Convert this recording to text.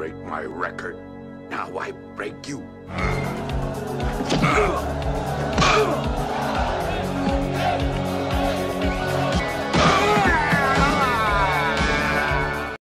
break my record. Now I break you.